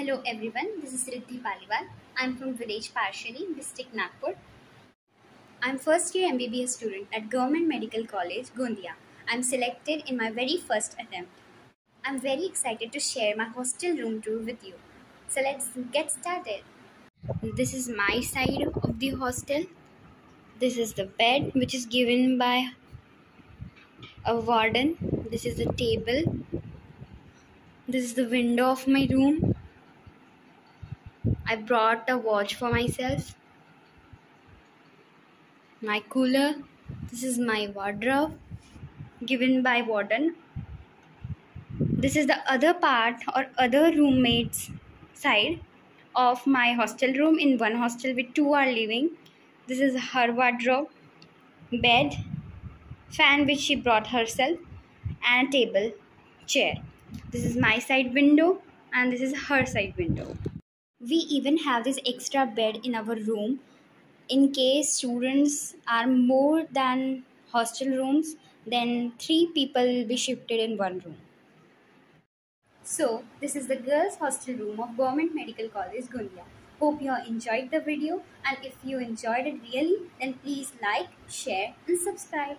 Hello everyone, this is Riddhi Paliwal. I'm from village Parshali, district Nagpur. I'm first year MBBS student at Government Medical College, Gondia. I'm selected in my very first attempt. I'm very excited to share my hostel room tour with you. So let's get started. This is my side of the hostel. This is the bed which is given by a warden. This is the table. This is the window of my room. I brought a watch for myself. My cooler. This is my wardrobe given by warden. This is the other part or other roommates side of my hostel room. In one hostel with two are living. This is her wardrobe, bed, fan which she brought herself, and a table, chair. This is my side window and this is her side window. We even have this extra bed in our room in case students are more than hostel rooms, then three people will be shifted in one room. So, this is the girls' hostel room of Government Medical College, Gondia. Hope you enjoyed the video and if you enjoyed it really, then please like, share and subscribe.